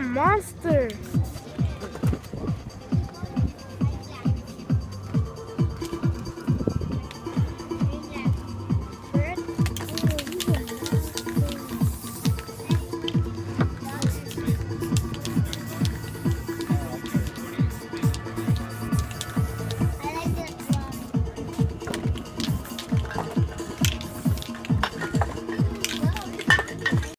a monster!